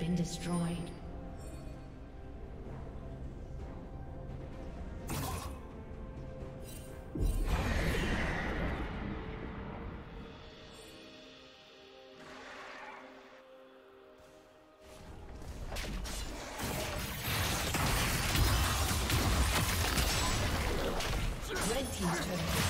Been destroyed. Red team's turret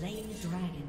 Slain the dragon.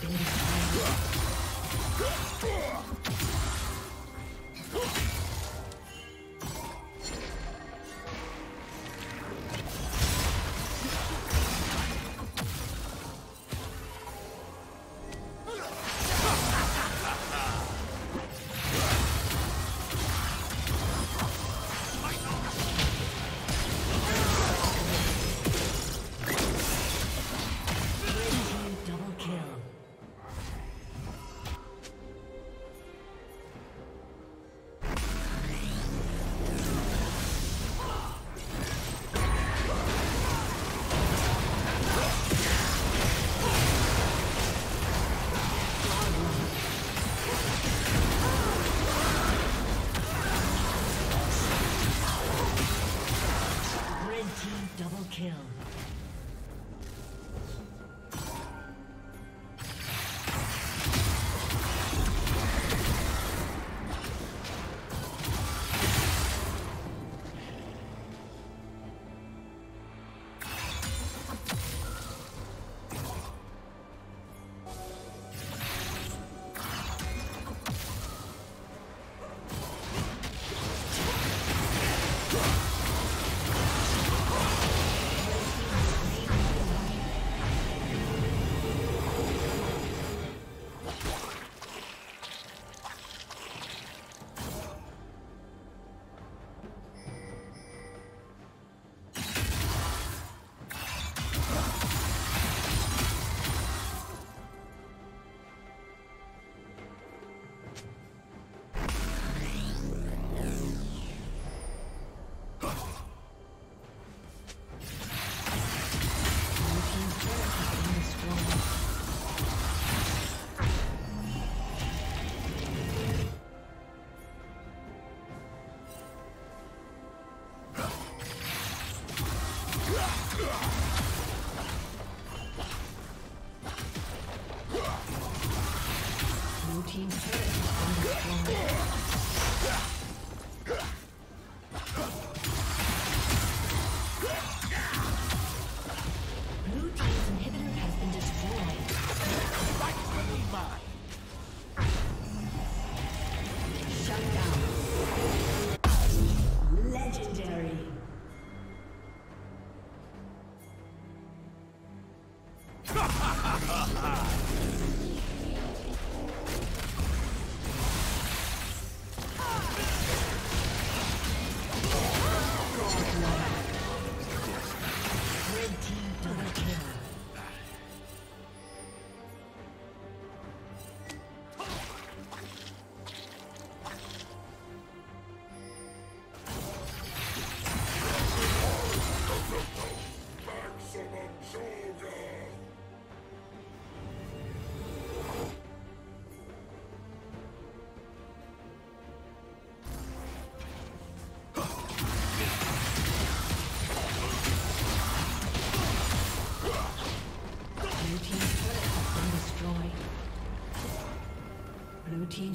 Been destroyed.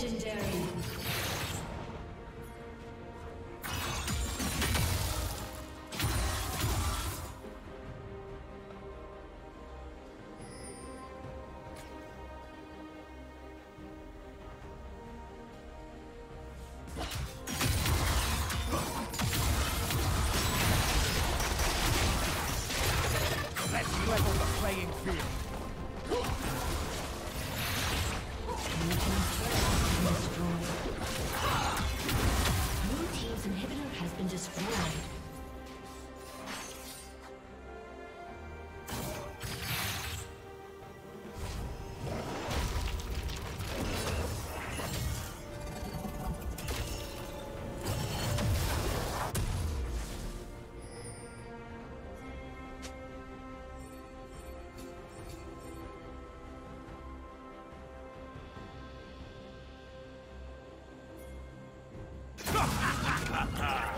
field. Red